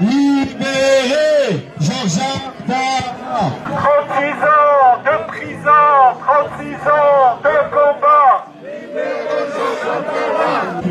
Libéré Jean-Jacques Darmanin 36 ans de prison, 36 ans de combat. Libéré Jean-Jacques Darmanin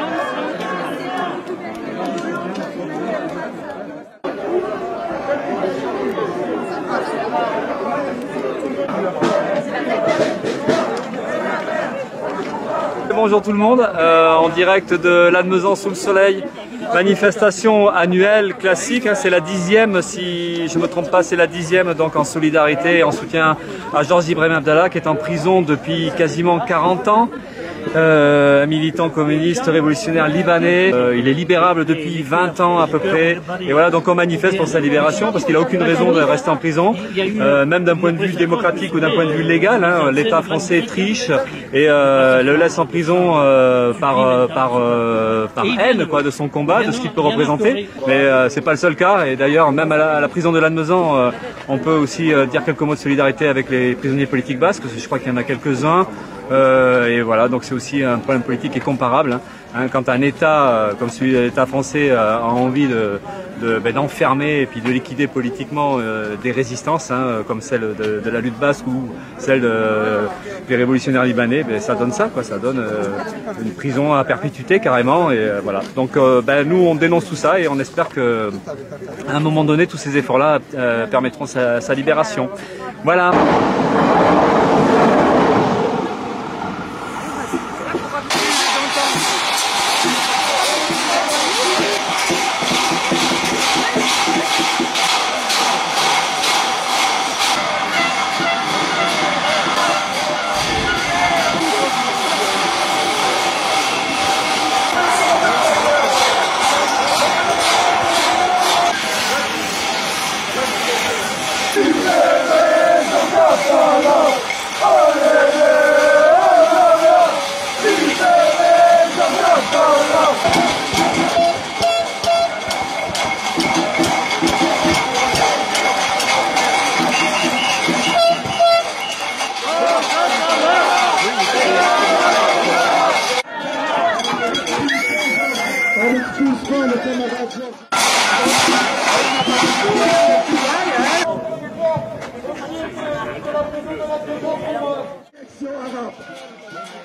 Bonjour tout le monde, euh, en direct de Lannemezan sous le soleil. Manifestation annuelle classique, hein, c'est la dixième, si je ne me trompe pas, c'est la dixième donc en solidarité et en soutien à Georges Ibrahim Abdallah qui est en prison depuis quasiment 40 ans. Euh, un militant communiste révolutionnaire libanais. Euh, il est libérable depuis 20 ans à peu près. Et voilà, donc on manifeste pour sa libération parce qu'il n'a aucune raison de rester en prison, euh, même d'un point de vue démocratique ou d'un point de vue légal. Hein, L'État français triche et euh, le laisse en prison par par par haine quoi de son combat, de ce qu'il peut représenter. Mais c'est pas le seul cas. Et d'ailleurs, même à la, prison de Lannemezan, on peut aussi dire quelques mots de solidarité avec les prisonniers politiques basques. Je crois qu'il y en a quelques-uns. Euh, et voilà, donc c'est aussi un problème politique qui est comparable. Hein. Hein, quand un État euh, comme celui de l'État français euh, a envie ben, d'enfermer et puis de liquider politiquement des résistances, hein, comme celle de, la lutte basque ou celle de, des révolutionnaires libanais, ben, ça donne ça, quoi. Ça donne une prison à perpétuité carrément. Et voilà. Donc ben, nous on dénonce tout ça et on espère que à un moment donné tous ces efforts-là permettront sa libération. Voilà. On excuse Thank you.